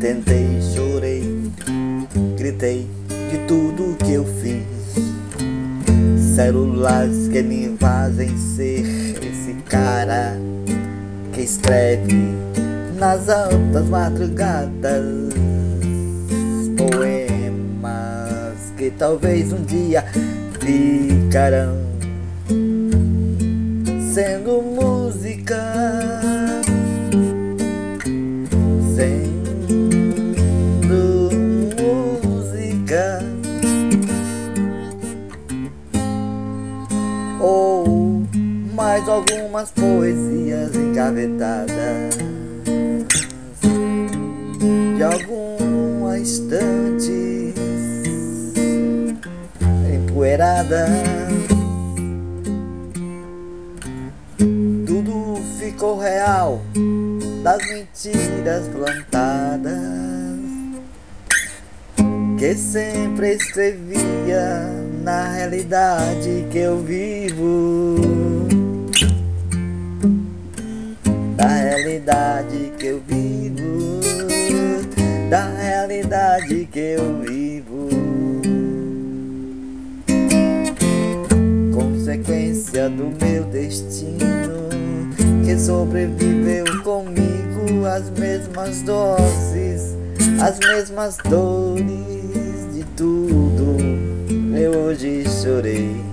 Tentei, chorei, gritei de tudo que eu fiz. Celulares que me fazem ser esse cara que escreve nas altas madrugadas poemas que talvez um dia ficarão sendo música. Sendo música. Ou mais algumas poesias engavetadas de alguma estante empoeirada. Tudo ficou real das mentiras plantadas que sempre escrevia na realidade que eu vivo. Da realidade que eu vivo, da realidade que eu vivo. Consequência do meu destino que sobreviveu as mesmas doses, as mesmas dores de tudo. Eu hoje chorei